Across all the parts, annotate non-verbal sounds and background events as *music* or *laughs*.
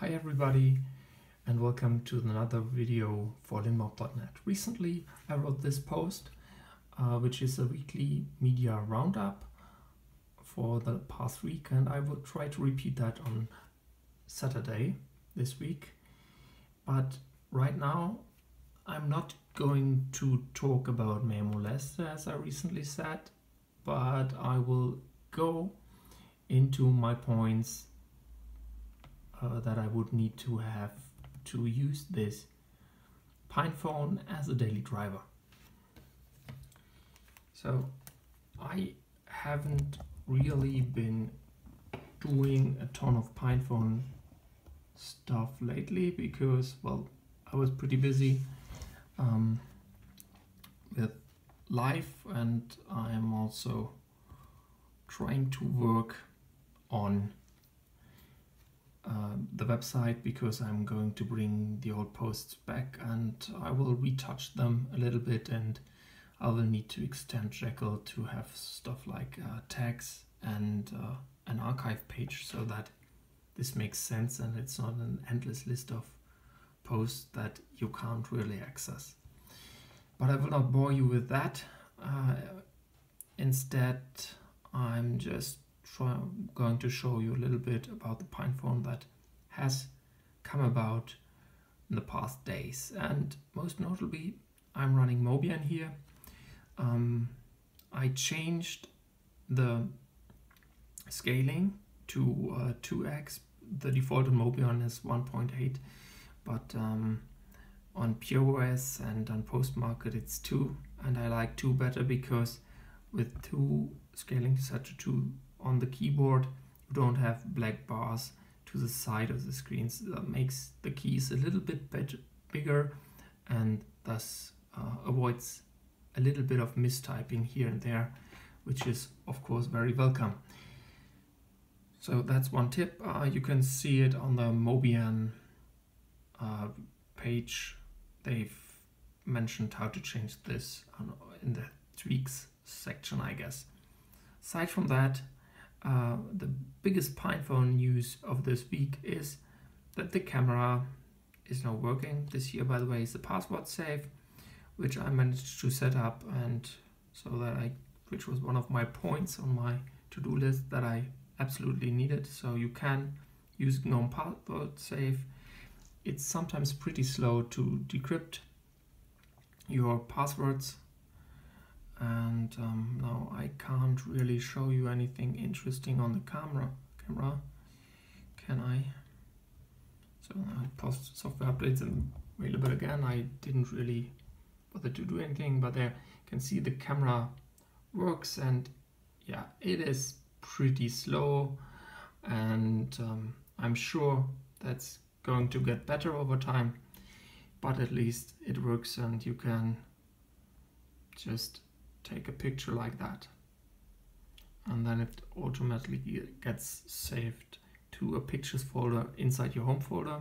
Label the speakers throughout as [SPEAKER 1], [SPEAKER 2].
[SPEAKER 1] Hi everybody and welcome to another video for linmob.net. Recently I wrote this post uh, which is a weekly media roundup for the past week and I will try to repeat that on Saturday this week. But right now I'm not going to talk about MemoLess as I recently said, but I will go into my points uh, that I would need to have to use this PinePhone as a daily driver. So I haven't really been doing a ton of PinePhone stuff lately because well I was pretty busy um, with life and I am also trying to work on uh, the website because I'm going to bring the old posts back and I will retouch them a little bit and I will need to extend Jekyll to have stuff like uh, tags and uh, an archive page so that this makes sense and it's not an endless list of posts that you can't really access. But I will not bore you with that. Uh, instead, I'm just going to show you a little bit about the PinePhone that has come about in the past days. And most notably, I'm running Mobian here. Um, I changed the scaling to uh, 2x. The default on Mobian is 1.8, but um, on PureOS and on Postmarket it's 2. And I like 2 better because with 2 scaling to such a 2 on the keyboard. You don't have black bars to the side of the screen so that makes the keys a little bit bigger and thus uh, avoids a little bit of mistyping here and there which is of course very welcome. So that's one tip. Uh, you can see it on the Mobian uh, page. They've mentioned how to change this in the tweaks section I guess. Aside from that uh, the biggest PinePhone news of this week is that the camera is now working. This here, by the way, is the Password Safe, which I managed to set up and so that I, which was one of my points on my to-do list that I absolutely needed. So you can use GNOME Password Safe. It's sometimes pretty slow to decrypt your passwords and um, now I can't really show you anything interesting on the camera camera. Can I? So I post software updates and available again. I didn't really bother to do anything but there you can see the camera works and yeah it is pretty slow. And um, I'm sure that's going to get better over time but at least it works and you can just take a picture like that. And then it automatically gets saved to a pictures folder inside your home folder.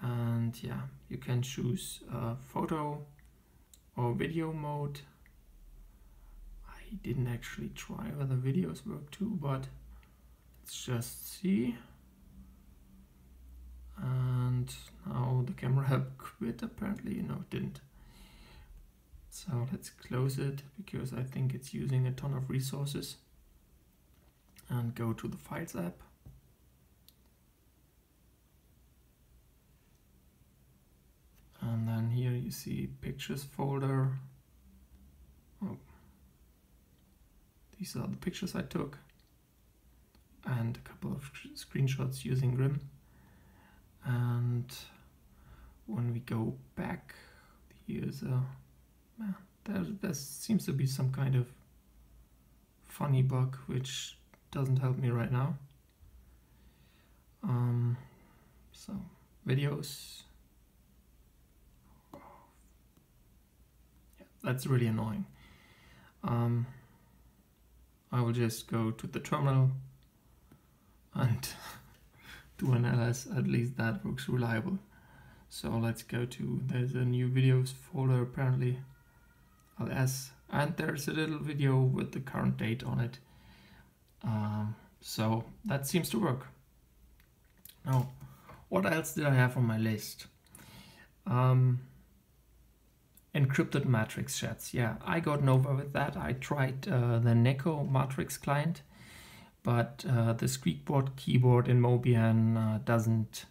[SPEAKER 1] And yeah you can choose photo or video mode. I didn't actually try whether videos work too but let's just see. And now the camera have *laughs* quit apparently. No it didn't so uh, let's close it because I think it's using a ton of resources and go to the Files app. And then here you see Pictures folder. Oh. These are the pictures I took and a couple of screenshots using Grim. And when we go back, here's a there, there seems to be some kind of funny bug which doesn't help me right now. Um, so, videos. Yeah, that's really annoying. Um, I will just go to the terminal and *laughs* do an ls, at least that looks reliable. So let's go to, there's a new videos folder apparently ls and there's a little video with the current date on it um, so that seems to work now what else did I have on my list? Um, encrypted matrix chats. Yeah, I got nowhere with that. I tried uh, the Nheko matrix client, but uh, the Squeekboard keyboard in Mobian uh, doesn't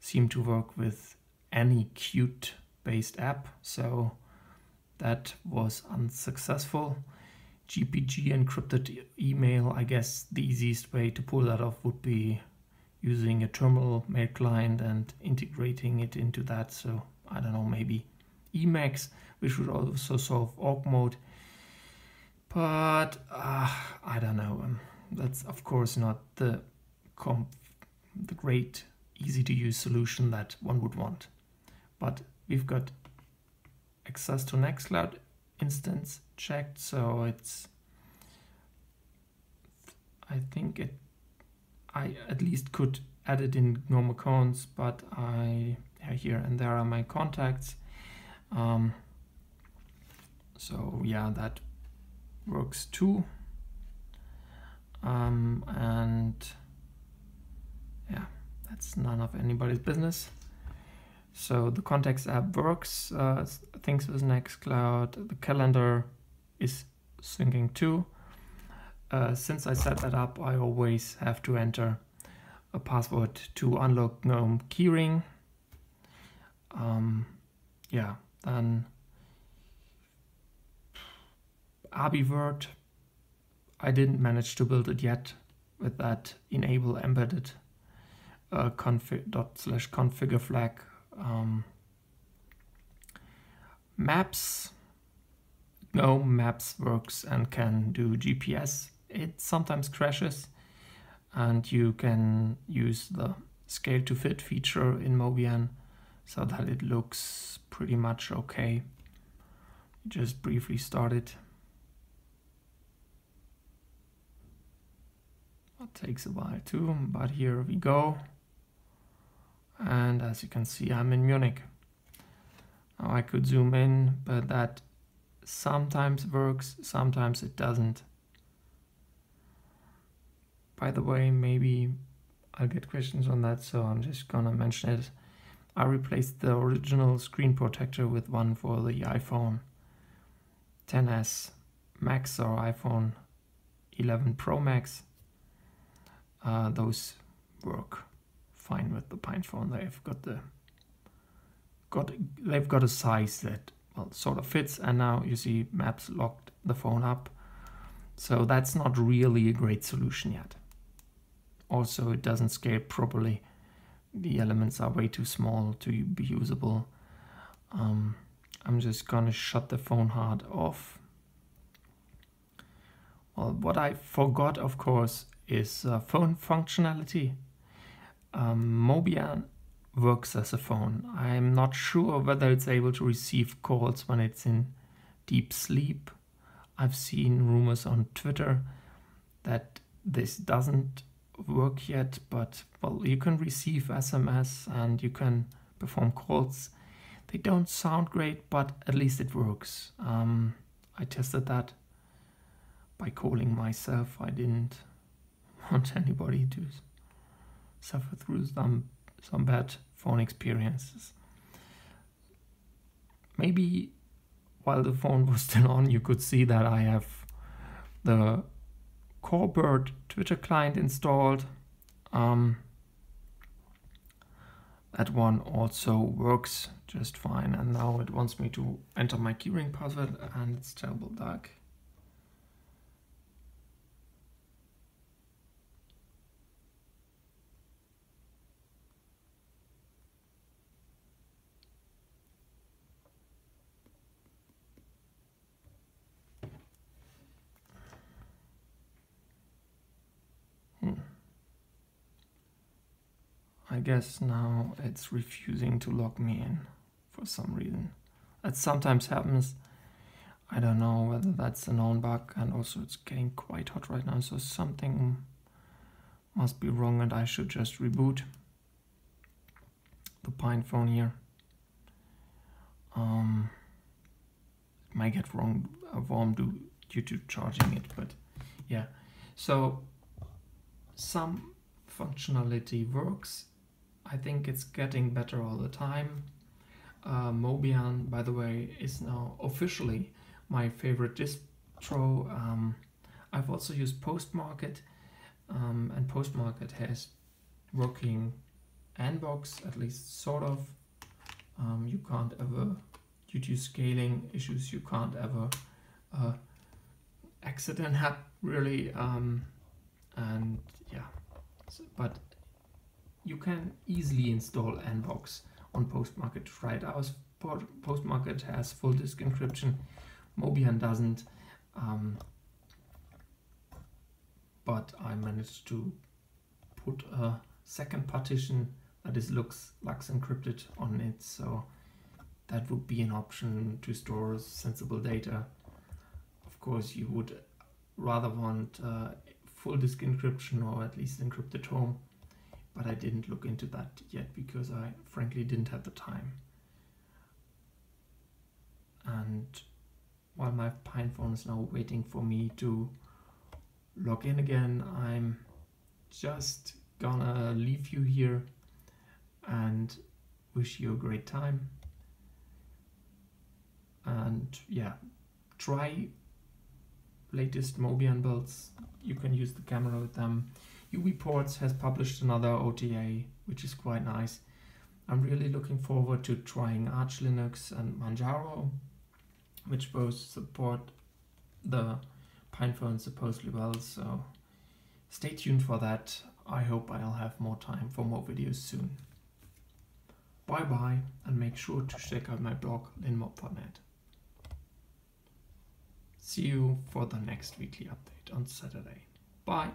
[SPEAKER 1] seem to work with any Qt based app, so that was unsuccessful. GPG encrypted email, I guess the easiest way to pull that off would be using a terminal mail client and integrating it into that. So I don't know, maybe Emacs, which would also solve org mode. But uh, I don't know. Um, that's of course not the the great easy to use solution that one would want. But we've got access to Nextcloud instance checked, so it's I think it I at least could add it in GNOME accounts, but I here and there are my contacts. Um, so yeah, that works too. Um, and yeah, that's none of anybody's business. So the contacts app works, uh, things with Nextcloud, the calendar is syncing too. Uh, since I set that up, I always have to enter a password to unlock GNOME keyring. Um, yeah, then AbiWord, I didn't manage to build it yet with that enable embedded uh, config dot slash configure flag. Um, maps, no maps works and can do GPS. It sometimes crashes and you can use the scale to fit feature in Mobian so that it looks pretty much okay. Just briefly start it. It takes a while too, but here we go. And as you can see, I'm in Munich. Now I could zoom in, but that sometimes works, sometimes it doesn't. By the way, maybe I'll get questions on that, so I'm just gonna mention it. I replaced the original screen protector with one for the iPhone 10s Max or iPhone 11 Pro Max. Uh, those work fine with the PinePhone. They've got the got they've got a size that well sort of fits, and now you see Maps locked the phone up. So that's not really a great solution yet. Also, it doesn't scale properly the elements are way too small to be usable. Um, I'm just gonna shut the phone hard off. Well, what I forgot, of course, is uh, phone functionality. Um, Mobian works as a phone. I'm not sure whether it's able to receive calls when it's in deep sleep. I've seen rumors on Twitter that this doesn't work yet, but well, you can receive SMS and you can perform calls. They don't sound great, but at least it works. Um, I tested that by calling myself. I didn't *laughs* want anybody to suffer through some some bad phone experiences. Maybe while the phone was still on, you could see that I have the Corebird Twitter client installed. Um, that one also works just fine and now it wants me to enter my keyring password and it's terrible dark. I guess now it's refusing to log me in for some reason. That sometimes happens. I don't know whether that's a known bug and also it's getting quite hot right now so something must be wrong and I should just reboot the Pine phone here. Um, it might get wrong uh, warm due, due to charging it but yeah so some functionality works I think it's getting better all the time. Uh, Mobian, by the way, is now officially my favorite distro. Um, I've also used Postmarket, um, and Postmarket has working Anbox, at least sort of. Um, you can't ever, due to scaling issues, you can't ever uh, accident *laughs* happen really. Um, and yeah, so, but you can easily install Anbox on Postmarket it out. Postmarket has full disk encryption, Mobian doesn't. Um, but I managed to put a second partition that is looks LUKS encrypted on it, so that would be an option to store sensible data. Of course, you would rather want uh, full disk encryption or at least encrypted home but I didn't look into that yet because I frankly didn't have the time. And while my PinePhone is now waiting for me to log in again, I'm just gonna leave you here and wish you a great time. And yeah, try latest Mobian builds. You can use the camera with them. UBports has published another OTA, which is quite nice. I'm really looking forward to trying Arch Linux and Manjaro, which both support the PinePhone supposedly well, so stay tuned for that. I hope I'll have more time for more videos soon. Bye bye, and make sure to check out my blog linmob.net. See you for the next weekly update on Saturday. Bye.